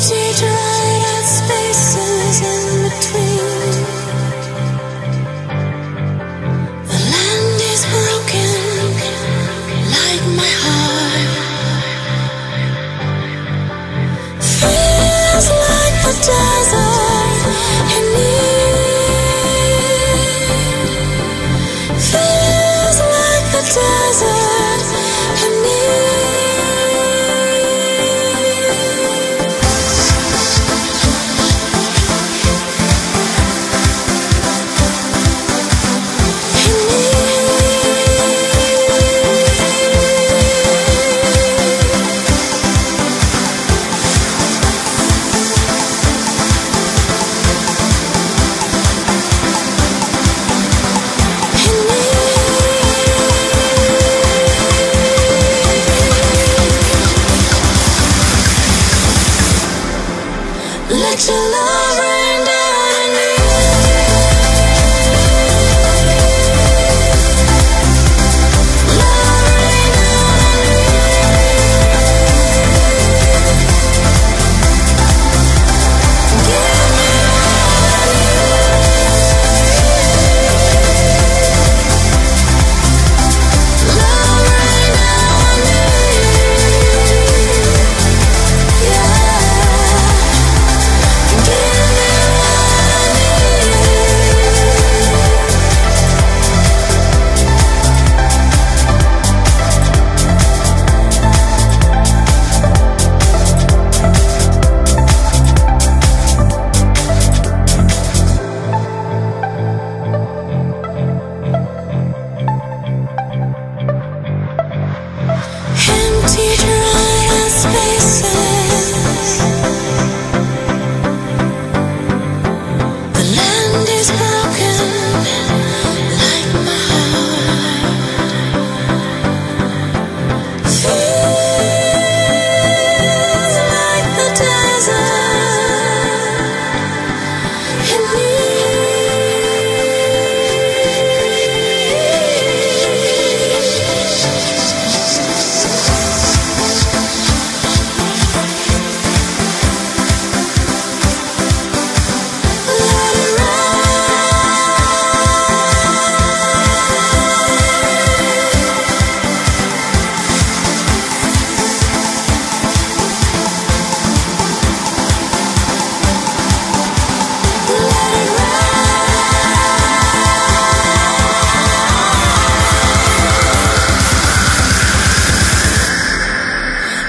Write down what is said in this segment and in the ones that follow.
记着 your love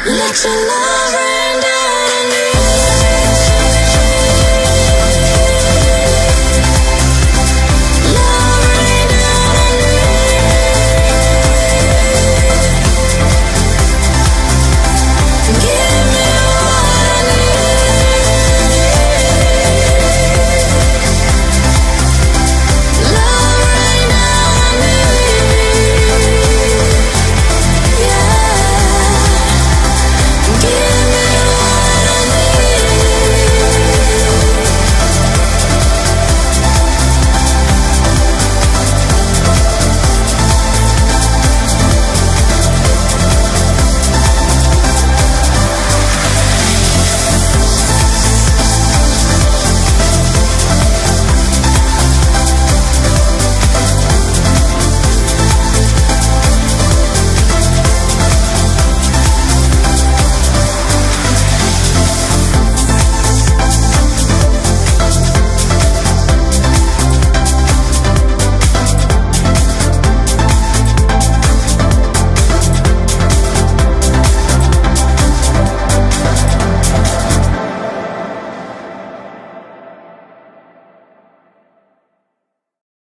Let your love rain.